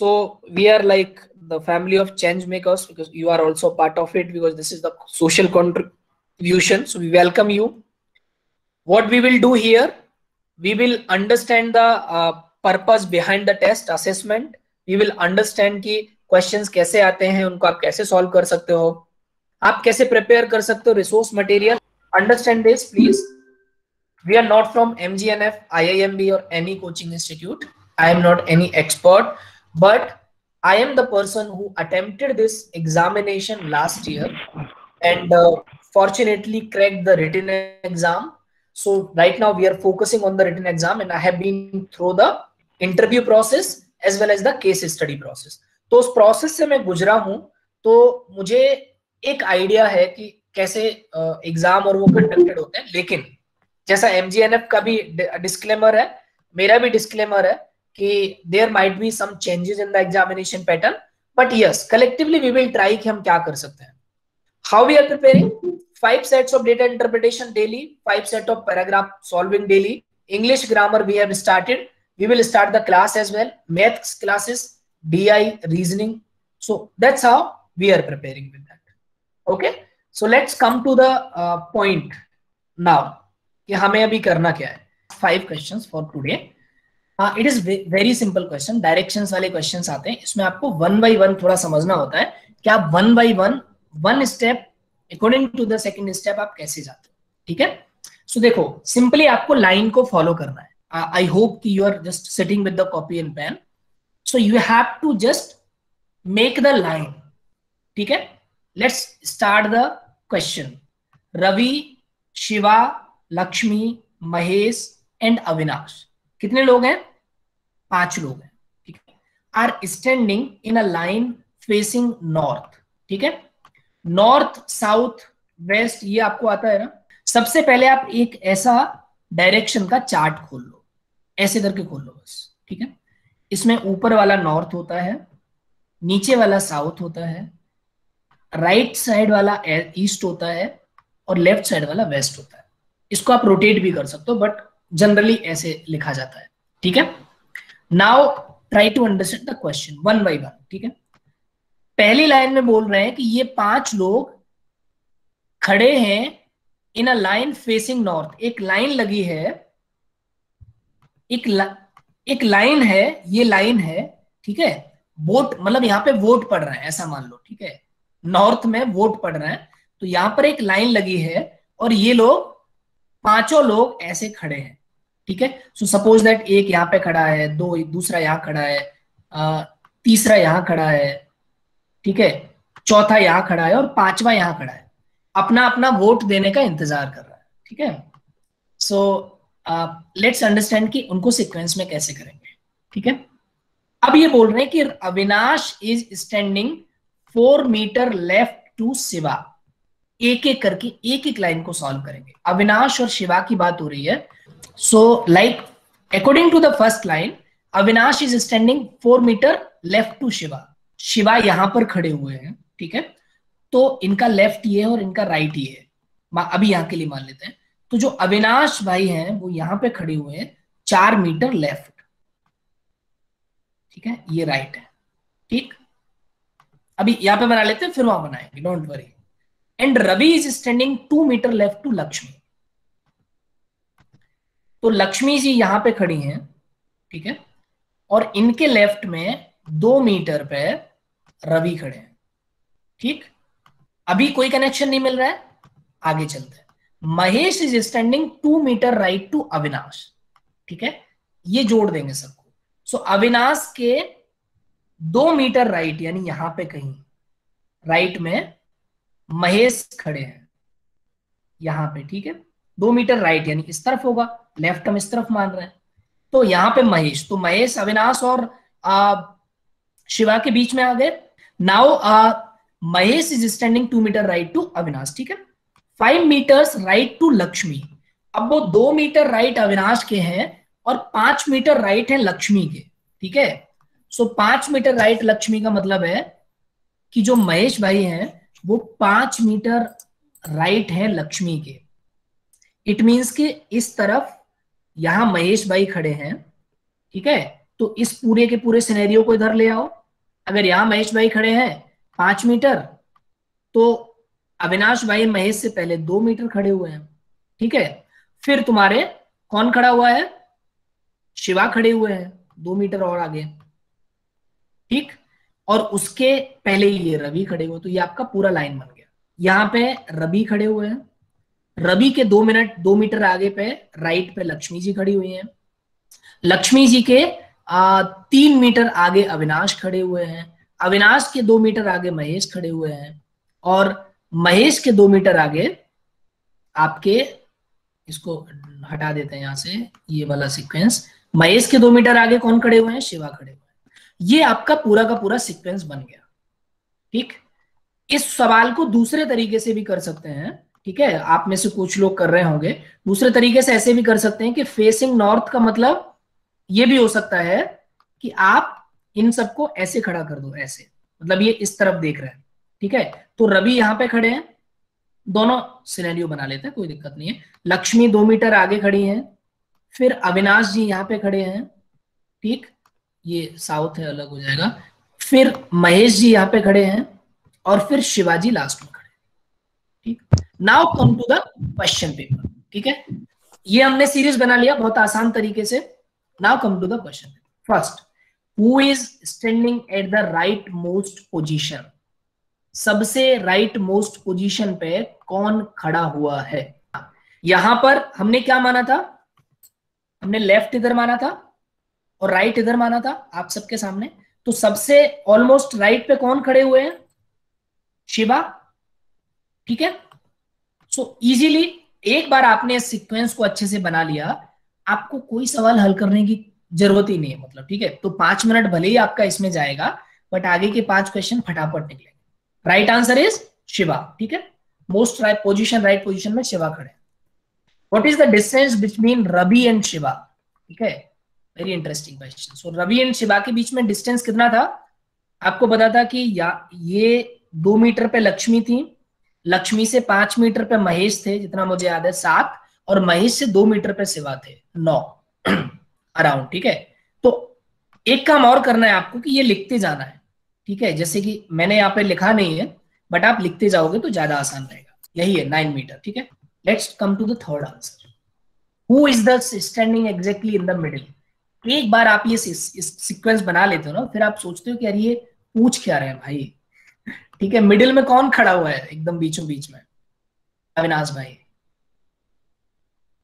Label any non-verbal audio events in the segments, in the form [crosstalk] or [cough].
So we are like the family of change makers because you are also part of it because this is the social contribution. So we welcome you. What we will do here, we will understand the uh, purpose behind the test assessment. We will understand कि questions कैसे आते हैं उनको आप कैसे solve कर सकते हो आप कैसे prepare कर सकते हो resource material. Understand this please. We are not from MGNF, IIMB or any coaching institute. I am not any expert but I am the person who attempted this examination last year and uh, fortunately cracked the written exam. So right now we are focusing on the written exam and I have been through the interview process as well as the case study process. तो उस process से मैं गुजरा हूँ तो मुझे एक idea है कि कैसे एग्ज़ाम और वो कंडक्टेड होते हैं लेकिन जैसा एमजीएनएफ का भी डिस्क्लेमर है मेरा भी डिस्क्लेमर है कि there might be some changes in the examination pattern but yes collectively we will try कि हम क्या कर सकते हैं। How we are preparing five sets of data interpretation daily five set of paragraph solving daily English grammar we have started we will start the class as well maths classes DI reasoning so that's how we are preparing with that okay so let's come to the point now कि हमें अभी करना क्या है। Five questions for today it is very simple question direction वाले question आते हैं। इसमें आपको वन बाई वन थोड़ा समझना होता है कि आप one by one one step according to the second step आप कैसे जाते हो ठीक है? सो so, देखो सिंपली आपको लाइन को फॉलो करना है। आई होप कि you are just sitting with the copy and pen so you have to just make the line ठीक है? Let's start the question Ravi Shiva Lakshmi Mahesh and Avinash कितने लोग हैं? पाँच लोग हैं, ठीक है? Are standing in a line facing north ठीक है? नॉर्थ साउथ वेस्ट ये आपको आता है ना? सबसे पहले आप एक ऐसा डायरेक्शन का चार्ट खोल लो, ऐसे करके खोल लो बस, ठीक है? इसमें ऊपर वाला नॉर्थ होता है, नीचे वाला साउथ होता है राइट साइड वाला ईस्ट होता है और लेफ़्ट साइड वाला वेस्ट होता है। इसको आप रोटेट भी कर सकते हो बट जनरली ऐसे लिखा जाता है, ठीक है? Now try to understand the question one by one ठीक है? पहली लाइन में बोल रहे हैं कि ये पाँच लोग खड़े हैं in a line facing north एक लाइन लगी है एक ला, एक लाइन है ये लाइन है ठीक है? वोट मतलब यहाँ पे वोट पड़ रहा है ऐसा मान लो ठीक है? नॉर्थ में वोट पड़ रहा है तो यहाँ पर एक लाइन लगी है और ये लोग पाँचों लोग ऐसे खड़े हैं। ठीक है? सो सपोज़ दैट एक यहाँ पे खड़ा है, दो दूसरा यहाँ खड़ा है तीसरा यहाँ खड़ा है, ठीक है? चौथा यहाँ खड़ा है और पांचवा यहाँ खड़ा है। अपना अपना वोट देने का इंतज़ार कर रहा है, ठीक है? सो लेट्स अंडरस्टैंड कि उनको सीक्वेंस में कैसे करेंगे, ठीक है? अब ये बोल रहे हैं कि Avinash is standing four metre left to Shiva एक एक करके एक एक लाइन को सॉल्व करेंगे। अविनाश और शिवा की बात हो रही है So like according to the first line, Avinash is standing four metre left to Shiva Shiva यहाँ पर खड़े हुए हैं ठीक है? तो इनका लेफ़्ट ये है और इनका राइट ये है। अभी यहाँ के लिए मान लेते हैं। तो जो अविनाश भाई हैं वो यहाँ पे खड़े हुए हैं चार मीटर लेफ़्ट ठीक है? ये राइट है। ठीक? अभी यहाँ पे बना लेते हैं फिर वहाँ बनाएँगे don't worry and Ravi is standing two metre left to Lakshmi तो लक्ष्मी जी यहाँ पे खड़ी हैं ठीक है? और इनके लेफ़्ट में दो मीटर पे रवि खड़े हैं ठीक? अभी कोई कनेक्शन नहीं मिल रहा है आगे चलते हैं। Mahesh is standing two metre right to Avinash ठीक है? ये जोड़ देंगे सबको। सो so, अविनाश के दो मीटर राइट यानी यहाँ पे कहीं राइट में महेश खड़े हैं यहाँ पे ठीक है? दो मीटर राइट यानी इस तरफ़ होगा। लेफ़्ट हम इस तरफ़ मान रहे हैं। तो यहाँ पे महेश तो महेश अविनाश और आ, शिवा के बीच में आ गए। Now Mahesh is standing two metre right to Avinash ठीक है? Five metres right to Lakshmi. अब वो दो मीटर राइट अविनाश के हैं और पाँच मीटर राइट है लक्ष्मी के ठीक है? सो पाँच मीटर राइट लक्ष्मी का मतलब है कि जो महेश भाई हैं वो पाँच मीटर राइट है लक्ष्मी के। इट मीन्स कि इस तरफ़ यहाँ महेश भाई खड़े हैं, ठीक है? तो इस पूरे के पूरे सिनेरियो को इधर ले आओ। अगर यहाँ महेश भाई खड़े हैं, पाँच मीटर तो अविनाश भाई महेश से पहले दो मीटर खड़े हुए हैं, ठीक है? फिर तुम्हारे कौन खड़ा हुआ है? शिवा खड़े हुए हैं, दो मीटर और आगे, ठीक? और उसके पहले ही ये रवि खड़े हुए तो ये आपका पूरा लाइन बन गया। यहाँ पे रवि खड़े हुए हैं रवि के दो मिनट दो मीटर आगे पे राइट पे लक्ष्मी जी खड़ी हुई हैं। लक्ष्मी जी के आ, तीन मीटर आगे अविनाश खड़े हुए हैं। अविनाश के दो मीटर आगे महेश खड़े हुए हैं। और महेश के दो मीटर आगे आपके इसको हटा देते हैं यहाँ से ये वाला सीक्वेंस महेश के दो मीटर आगे कौन खड़े हुए हैं? शिवा खड़े हुए हैं। ये आपका पूरा का पूरा सीक्वेंस बन गया। ठीक? इस सवाल को दूसरे तरीके से भी कर सकते हैं। ठीक है? आप में से कुछ लोग कर रहे होंगे। दूसरे तरीके से ऐसे भी कर सकते हैं कि फेसिंग नॉर्थ का मतलब ये भी हो सकता है कि आप इन सबको ऐसे खड़ा कर दो, ऐसे। मतलब ये इस तरफ़ देख रहे हैं, ठीक है? तो रवि यहाँ पे खड़े हैं। दोनों सिनेरियो बना लेते हैं, कोई दिक्कत नहीं है। लक्ष्मी दो मीटर आगे खड़ी है। फिर अविनाश जी यहाँ पे खड़े हैं, ठीक? ये साउथ है, अलग हो जाएगा। फिर महेश जी यहाँ पे खड़े हैं और फिर शिवाजी लास्ट में खड़े ठीक? Now come to the question paper ठीक है? ये हमने सीरीज़ बना लिया बहुत आसान तरीके से। Now come to the question first who is standing at the right most position सबसे राइट मोस्ट पोजिशन पे कौन खड़ा हुआ है? यहाँ पर हमने क्या माना था? हमने लेफ़्ट इधर माना था और राइट इधर माना था आप सबके सामने। तो सबसे ऑलमोस्ट राइट पे कौन खड़े हुए हैं? शिवा? ठीक है? सो so, इजीली एक बार आपने सीक्वेंस को अच्छे से बना लिया आपको कोई सवाल हल करने की ज़रूरत ही नहीं है मतलब ठीक है? तो पाँच मिनट भले ही आपका इसमें जाएगा बट आगे के पाँच क्वेश्चन फटाफट निकले राइट आंसर इज़ शिवा ठीक है? Most right position right position में शिवा खड़े what is the distance between Ravi and Shiva ठीक है? Very interesting question so Ravi and Shiva के बीच में डिस्टेंस कितना था? आपको पता था कि या ये दो मीटर पे लक्ष्मी थी लक्ष्मी से पाँच मीटर पे महेश थे, जितना मुझे याद है, सात, और महेश से दो मीटर पे शिवा थे, नौ [clears throat] अराउंड ठीक है? तो एक काम और करना है आपको कि ये लिखते जाना है, ठीक है? जैसे कि मैंने यहाँ पे लिखा नहीं है बट आप लिखते जाओगे तो ज़्यादा आसान रहेगा। यही है नाइन मीटर ठीक है? Let's come to the third answer who is the standing exactly in the middle एक बार आप ये सीक्वेंस बना लेते हो ना, फिर आप सोचते हो कि यार ये पूछ क्या रहे हैं भाई? ठीक है मिडिल में कौन खड़ा हुआ है एकदम बीचों बीच में? अविनाश भाई।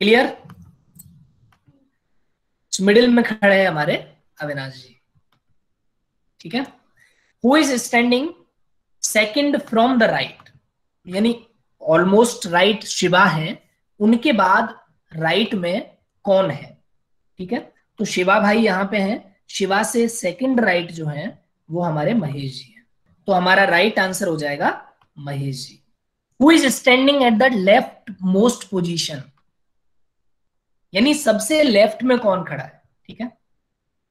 क्लियर मिडिल में खड़े हैं हमारे अविनाश जी। ठीक है? Who is standing second from the right यानी ऑलमोस्ट राइट शिवा है, उनके बाद राइट में कौन है? ठीक है? तो शिवा भाई यहाँ पे हैं, शिवा से सेकंड राइट जो है, वो हमारे महेश जी तो हमारा राइट आंसर हो जाएगा Mahesh ji. Who is standing at the left most position यानी सबसे लेफ़्ट में कौन खड़ा है? ठीक है?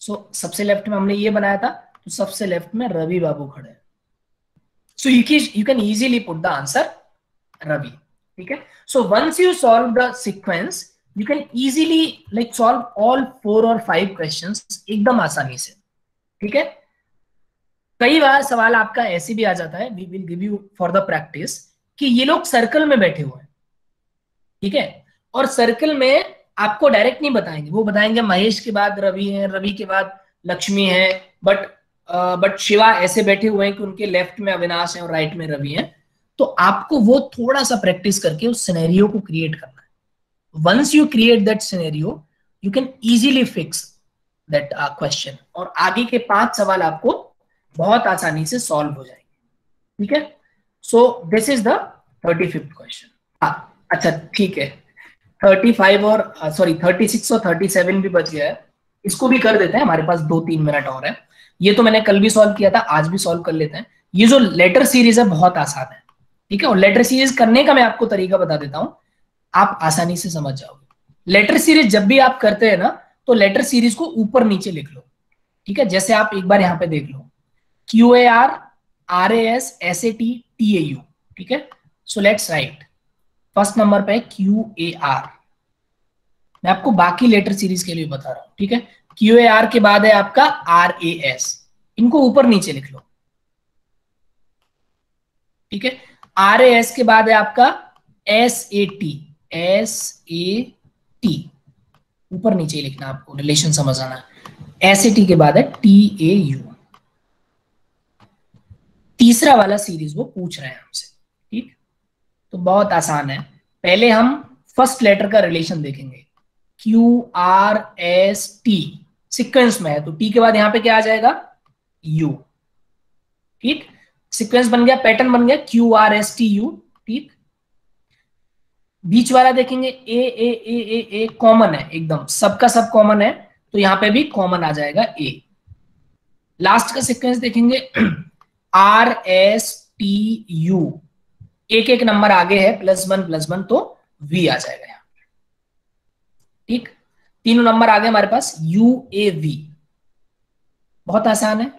सो so, सबसे लेफ़्ट में हमने ये बनाया था तो सबसे लेफ़्ट में रवि बाबू खड़े सो यू की you can easily put the answer Ravi. ठीक है? So once you solve the sequence you can easily like solve all four और फाइव क्वेश्चंस एकदम आसानी से। ठीक है? कई बार सवाल आपका ऐसे भी आ जाता है we will give you for the practice कि ये लोग सर्कल में बैठे हुए हैं। ठीक है? और सर्कल में आपको डायरेक्ट नहीं बताएँगे। वो बताएँगे, महेश के बाद रवि है, रवि के बाद लक्ष्मी है बट बट शिवा ऐसे बैठे हुए हैं कि उनके लेफ़्ट में अविनाश है और राइट में रवि है। तो आपको वो थोड़ा सा प्रैक्टिस करके उस सिनेरियो को क्रिएट करना है। Once you create that scenario you can easily fix that question और आगे के पाँच सवाल आपको बहुत आसानी से सॉल्व हो जाएँगे। ठीक है? So this is the thirty fifth question अच्छा ठीक है। थर्टी फाइव और सॉरी थर्टी सिक्स और थर्टी सेवन भी बच गया है। इसको भी कर देते हैं, हमारे पास दो तीन मिनट और है। ये तो मैंने कल भी सॉल्व किया था, आज भी सॉल्व कर लेते हैं। ये जो लेटर सीरीज़ है, बहुत आसान है। ठीक है? और लेटर सीरीज़ करने का मैं आपको तरीका बता देता हूँ। आप आसानी से समझ जाओगे। लेटर सीरीज़ जब भी आप करते हैं ना तो लेटर सीरीज़ को ऊपर नीचे लिख लो। ठीक है? जैसे आप एक बार यहाँ पे देख लो। Q A R R A S S A T T A U ठीक है? So let's write first number पे क्यू ए आर मैं आपको बाकी लेटर सीरीज़ के लिए बता रहा हूँ, ठीक है? क्यू ए आर के बाद है आपका आर ए एस इनको ऊपर नीचे लिख लो। ठीक है? आर ए एस के बाद है आपका S A T S A T ऊपर नीचे लिखना आपको रिलेशन समझ आना एस ए टी के बाद है टी ए यू तीसरा वाला सीरीज़ वो पूछ रहे हैं हमसे, ठीक? तो बहुत आसान है। पहले हम फ़र्स्ट लेटर का रिलेशन देखेंगे। Q R S T sequence में है तो टी के बाद यहाँ पे क्या आ जाएगा? यू ठीक? सीक्वेंस बन गया पैटर्न बन गया Q R S T U ठीक? बीच वाला देखेंगे A A A A A common है, एकदम। सबका सब कॉमन है तो यहाँ पे भी कॉमन आ जाएगा ए लास्ट का सीक्वेंस देखेंगे आर एस टी यू एक एक नंबर आगे है प्लस वन प्लस वन तो वी आ जाएगा यहाँ। ठीक? तीनों नंबर आ गए हमारे पास यू ए वी बहुत आसान है,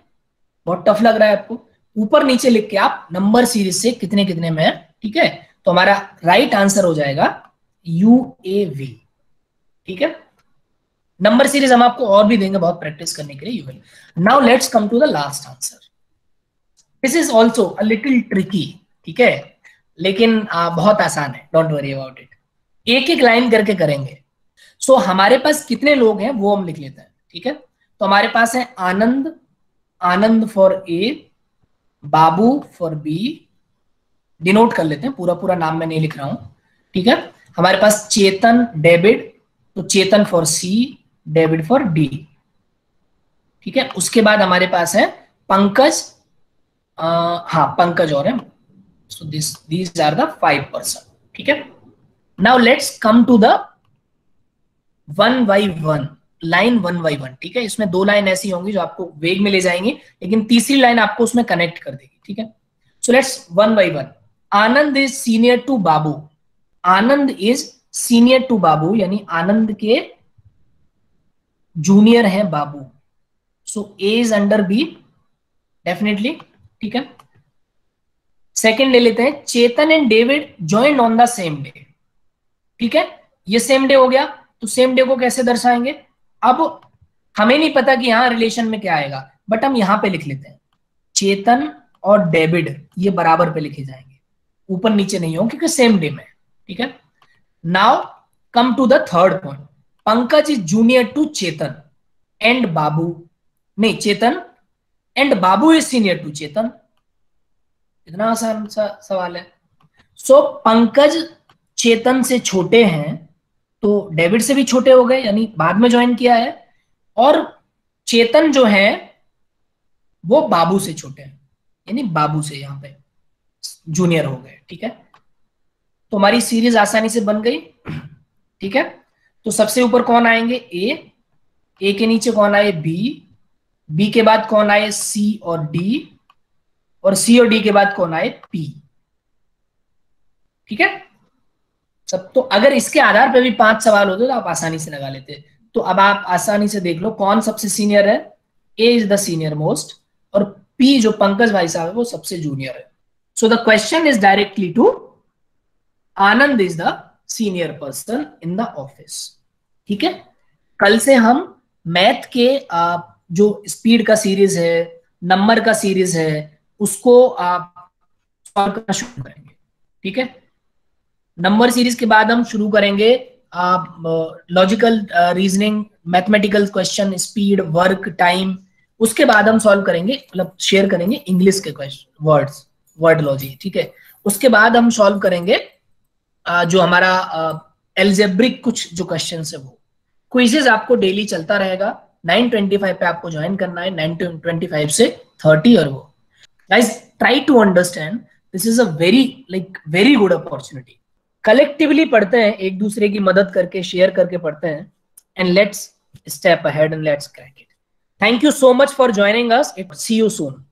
बहुत टफ लग रहा है आपको। ऊपर नीचे लिख के आप नंबर सीरीज़ से कितने कितने में है, ठीक है? तो हमारा राइट आंसर हो जाएगा यू ए वी ठीक है? नंबर सीरीज़ हम आपको और भी देंगे बहुत प्रैक्टिस करने के लिए you will now let's come to the last answer this is also a little tricky ठीक है? लेकिन आ, बहुत आसान है. डोंट वरी अबाउट इट एक एक लाइन करके करेंगे. सो so, हमारे पास कितने लोग हैं वो हम लिख लेते हैं ठीक है? तो हमारे पास है Anand Anand for A Babu for B denote कर लेते हैं पूरा पूरा नाम मैं नहीं लिख रहा हूँ ठीक है? हमारे पास चेतन डेबिड तो चेतन फॉर सी डेबिड फॉर डी ठीक है? उसके बाद हमारे पास है पंकज हाँ पंकज और है so this these are the five person ठीक है? Now let's come to the one by one line one by one ठीक है? इसमें दो लाइन ऐसी होंगी जो आपको वेग में ले जाएँगे, लेकिन तीसरी लाइन आपको उसमें कनेक्ट कर देगी, ठीक है? So let's one by one Anand is senior to Babu. Anand is senior to Babu, यानी आनंद के जूनियर है Babu. So A is under B definitely ठीक है? सेकेंड ले लेते हैं। Chetan and David joined on the same day ठीक है? ये सेम डे हो गया। तो सेम डे को कैसे दर्शाएँगे? अब हमें नहीं पता कि यहाँ रिलेशन में क्या आएगा बट हम यहाँ पे लिख लेते हैं। चेतन और डेविड ये बराबर पे लिखे जाएँगे। ऊपर नीचे नहीं हो, क्योंकि सेम डे में। ठीक है? Now come to the third point Pankaj is junior to Chetan and Babu नहीं, Chetan and Babu is senior to Chetan इतना आसान सा सवाल है। सो so, पंकज चेतन से छोटे हैं तो डेविड से भी छोटे हो गए यानी बाद में ज्वाइन किया है। और चेतन जो है वो बाबू से छोटे हैं यानी बाबू से यहाँ पे जूनियर हो गए ठीक है? तो हमारी सीरीज़ आसानी से बन गई ठीक है? तो सबसे ऊपर कौन आएँगे? ए ए के नीचे कौन आए? बी बी के बाद कौन आए? सी और डी और सी और डी के बाद कौन आए? पी ठीक है? सब तो अगर इसके आधार पर भी पाँच सवाल होते तो आप आसानी से लगा लेते। तो अब आप आसानी से देख लो कौन सबसे सीनियर है। A is the senior most और पी जो पंकज भाई साहब है वो सबसे जूनियर है। So the question is directly to Anand is the senior person in the office ठीक है? कल से हम मैथ के जो स्पीड का सीरीज़ है नंबर का सीरीज़ है उसको आप सॉल्व करना शुरू करेंगे। ठीक है? नंबर सीरीज़ के बाद हम शुरू करेंगे logical reasoning mathematical question speed work time उसके बाद हम सॉल्व करेंगे मतलब शेयर करेंगे इंग्लिश के क्वेश्चन वर्ड्स वर्ड लॉजी ठीक है? उसके बाद हम सॉल्व करेंगे uh, जो हमारा एल्जेब्रिक कुछ जो क्वेश्चन है वो। क्विजेज आपको डेली चलता रहेगा। 925 पे आपको ज्वाइन करना है 925 से 30 और वो। Guys try to understand this is a very like very good opportunity collectively पढ़ते हैं, एक दूसरे की मदद करके शेयर करके पढ़ते हैं and let's step ahead and let's crack it thank you so much for joining us see you soon